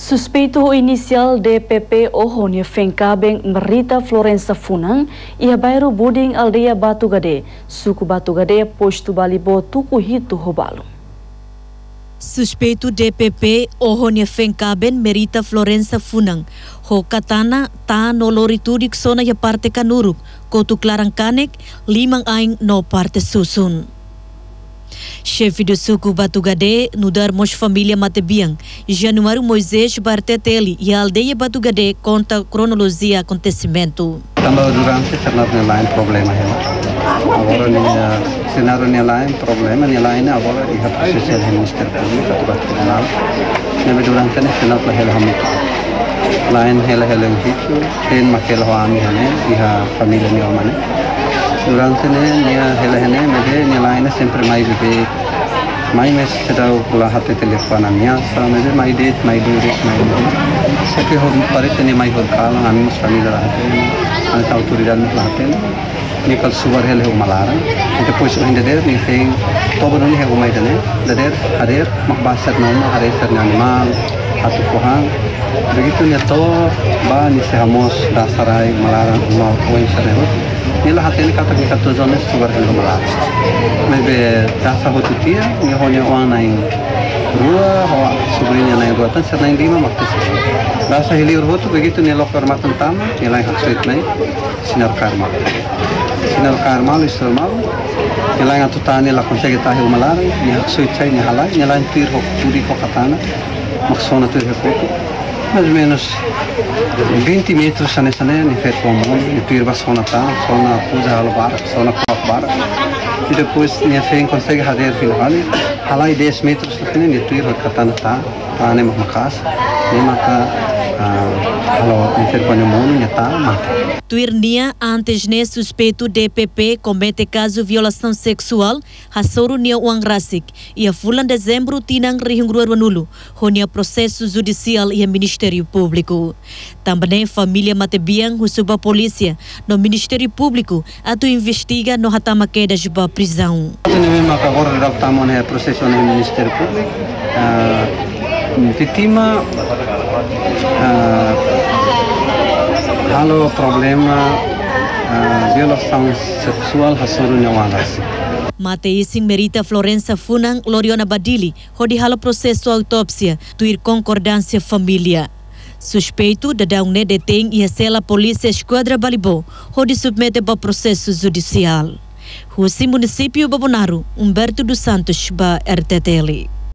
Suspeito inicial DPP Ohonia Fenkabeng Merita Florença Funang ia bairro Buding Aldeia Batu Gade, suku Batu Gade, posto Balibo Tukuhito Robalo. Suspeito DPP Ohonia Fenkaben Merita Florença Funang, ho katana ta no loritudik sona ya parte kanuruk, kotu kanek limang aing no parte susun. Chefe do suco Batugade, no Darmos Família Matebiang, Januário Moisés Barteteli e a aldeia Batugade conta a cronologia acontecimento. Também durante cenário lain problema Agora ni cenário ni lain problema ni lain agora iha proses el minister público atau tribunal. Nabi durante ni cenário lah hela hamu. Lain hela hela hitu, ten makela ho ami hane iha família ni omane. Durante nia ni mede nia laina sempre mai bebe mai mes sedau kula hati telefon amia sa mede mai det mai durit mai durit sepi hor parit nia mai hor kalang ami musrami dara hati ani tau turidan mutla hati ni kal subar hel heu malara. Ente pois o hinde der ni feng tobar ni heu mai dane dader hader mak basat nama hader ser animal atau pohang. Begitu nyato ba ni sehamos dasarai malara mau poin serehut Ile hatelika katika tozone sugar hizo malats. Mebe tasa hotutia ni honya wana in rua hoa subrinya na rua tan sana indima maktis. Rasa hilir hotu begitu nilok permatan tama nilai hak suit nai sinar karma. Sinar karma lu sermal nilai ngatu tani la kita hilir umalar ni hak suit cai ni halai nilai tir hok puri hok katana maksona tuh hok mais ou menos 20 metros sana sana ni fet pomon ni pirva sona ta sona puja halo bar sona kop bar. E depois ni fen consegue fazer fil hali halai 10 metros ni ni pirva katana ta ane makas ni maka Kalau Tuirnia antes ne suspeito DPP comete caso violação sexual hasoro nia uang e a fulan dezembro tinang rihungruar wanulu honia processo judicial e Ministério Público. Também família Matebiang husuba polícia no Ministério Público atu investiga no hatama queda juba prisão. Mesmo agora no processo no Ministério Público. Vítima uh, halo problema uh, violação sexual hasuru nyawalas. Matei sing merita Florença Funang Loriona Badili, hodi halo processo autópsia, tuir concordância família. Suspeito da daune detém e a polícia esquadra Balibó, hodi submete para processo judicial. Rússi Município Babonaru, Humberto dos Santos, ba RTTL.